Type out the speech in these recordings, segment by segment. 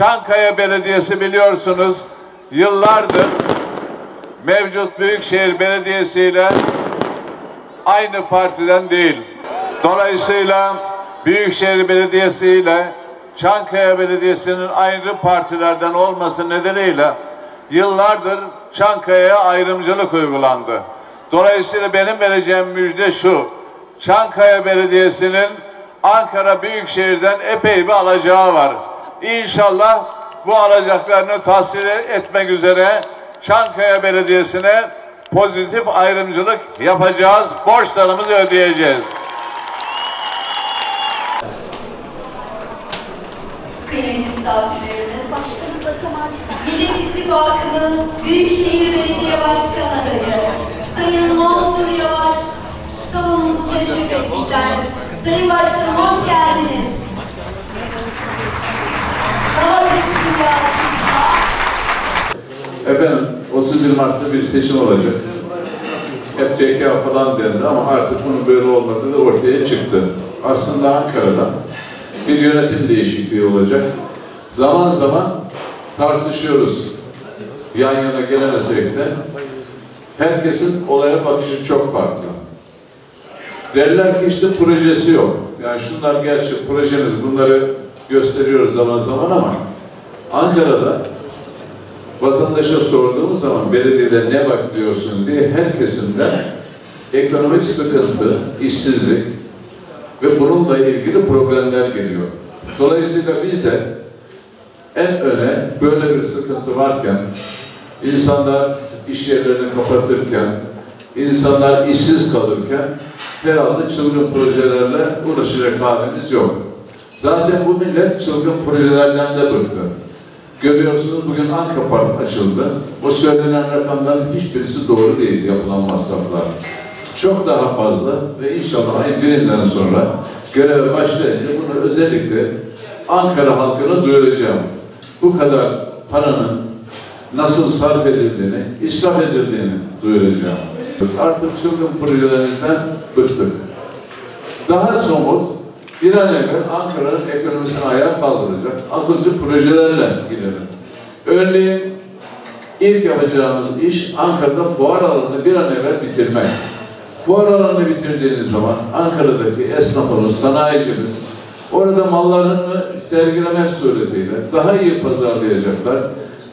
Çankaya Belediyesi biliyorsunuz yıllardır mevcut Büyükşehir Belediyesi ile aynı partiden değil. Dolayısıyla Büyükşehir Belediyesi ile Çankaya Belediyesi'nin ayrı partilerden olması nedeniyle yıllardır Çankaya'ya ayrımcılık uygulandı. Dolayısıyla benim vereceğim müjde şu. Çankaya Belediyesi'nin Ankara Büyükşehir'den epey bir alacağı var. İnşallah bu alacaklarını tahsil etmek üzere Çankaya Belediyesi'ne pozitif ayrımcılık yapacağız. Borçlarımızı ödeyeceğiz. Kıymetli misafirlerimiz, Millet İttifakı'nın Büyükşehir Belediye Başkan adayı Sayın Mansur Yavaş salonumuzu teşrif etmişler. Sayın Başkanım hoş geldiniz. Efendim 31 Mart'ta bir seçim olacak. Hep CK falan dendi ama artık bunun böyle olmadığı da ortaya çıktı. Aslında Ankara'da bir yönetim değişikliği olacak. Zaman zaman tartışıyoruz. Yan yana gelemesek de herkesin olaya bakışı çok farklı. Derler ki işte projesi yok. Yani şunlar gerçi projeniz bunları gösteriyoruz zaman zaman ama Ankara'da vatandaşa sorduğumuz zaman belediyede ne bakıyorsun diye her kesimden ekonomik sıkıntı, işsizlik ve bununla ilgili problemler geliyor. Dolayısıyla biz de en öne böyle bir sıkıntı varken insanlar iş yerlerini kapatırken insanlar işsiz kalırken herhalde çılgın projelerle uğraşacak halimiz yok. Zaten bu millet çılgın projelerden de bıktı. Görüyorsunuz bugün Anka Park açıldı. O söylenen rakamların hiçbirisi doğru değil yapılan masraflar. Çok daha fazla ve inşallah ayın birinden sonra göreve başlayınca bunu özellikle Ankara halkına duyuracağım. Bu kadar paranın nasıl sarf edildiğini, israf edildiğini duyuracağım. Artık çılgın projelerimizden bıktık. Daha somut, bir an evvel Ankara'nın ekonomisini ayağa kaldıracak akılcı projelerle gidelim. Örneğin ilk yapacağımız iş Ankara'da fuar alanını bir an evvel bitirmek. Fuar alanını bitirdiğiniz zaman Ankara'daki esnafımız, sanayicimiz orada mallarını sergilemek suretiyle daha iyi pazarlayacaklar.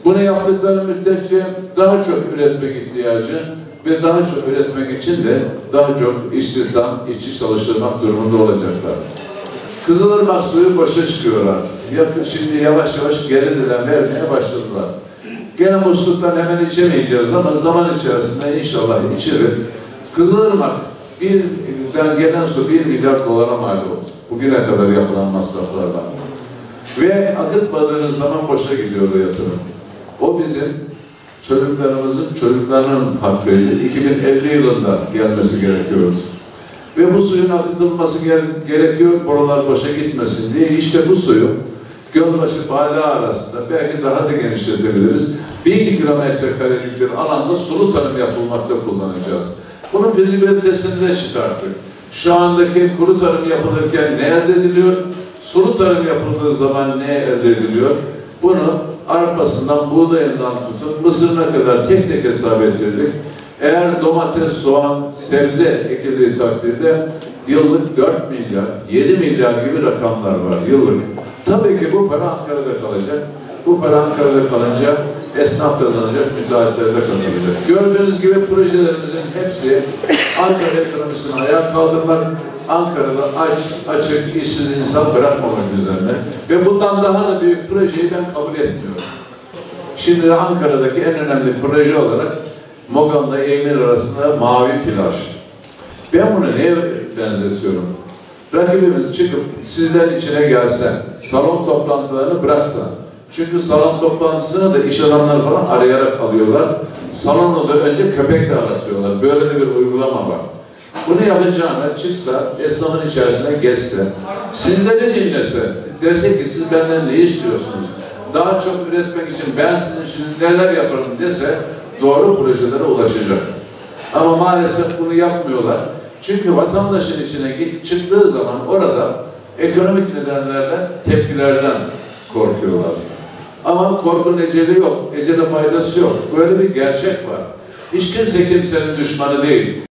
Bunu yaptıkları müddetçe daha çok üretmek ihtiyacı ve daha çok üretmek için de daha çok istihdam, işçi çalıştırmak durumunda olacaklar. Kızılırmak suyu boşa çıkıyor artık. Yakın şimdi yavaş yavaş geriden vermeye başladılar. Gene musluktan hemen içemeyeceğiz ama zaman içerisinde inşallah içeriz. Kızılırmak bir güzel gelen su bir milyar dolara mal oldu. Bugüne kadar yapılan masraflarla. Ve akıtmadığınız zaman boşa gidiyor o yatırım. O bizim çocuklarımızın çocuklarının hakkıydı. 2050 yılında gelmesi gerekiyordu. Ve bu suyun akıtılması gere- gerekiyor, borular boşa gitmesin diye. İşte bu suyu Gölbaşı Bala arasında belki daha da genişletebiliriz. Bin kilometre karelik bir alanda sulu tarım yapılmakta kullanacağız. Bunun fizibilitesini de çıkarttık. Şu andaki kuru tarım yapılırken ne elde ediliyor? Sulu tarım yapıldığı zaman ne elde ediliyor? Bunu arpasından, buğdayından tutun, mısırına kadar tek tek hesap ettirdik. Eğer domates, soğan, sebze ekildiği takdirde yıllık 4 milyar, 7 milyar gibi rakamlar var yıllık. Tabii ki bu para Ankara'da kalacak. Bu para Ankara'da kalınca esnaf kazanacak, müteahhitler de kazanacak. Gördüğünüz gibi projelerimizin hepsi Ankara ekonomisini ayağa kaldırmak, Ankara'da aç, açık, işsiz insan bırakmamak üzerine. Ve bundan daha da büyük projeyi ben kabul etmiyorum. Şimdi Ankara'daki en önemli proje olarak Mogan'la Eymir arasında mavi plaj. Ben bunu neye benzetiyorum? Rakibimiz çıkıp sizden içine gelse, salon toplantılarını bıraksa. Çünkü salon toplantısını da iş adamları falan arayarak alıyorlar. Salonu da önce köpekle aratıyorlar. Böyle de bir uygulama var. Bunu yapacağına çıksa, esnafın içerisine geçse, sizleri dinlese, dese ki siz benden ne istiyorsunuz? Daha çok üretmek için ben sizin için neler yaparım dese doğru projelere ulaşacak. Ama maalesef bunu yapmıyorlar. Çünkü vatandaşın içine git, çıktığı zaman orada ekonomik nedenlerle tepkilerden korkuyorlar. Ama korkunun eceli yok, ecele faydası yok. Böyle bir gerçek var. Hiç kimse kimsenin düşmanı değil.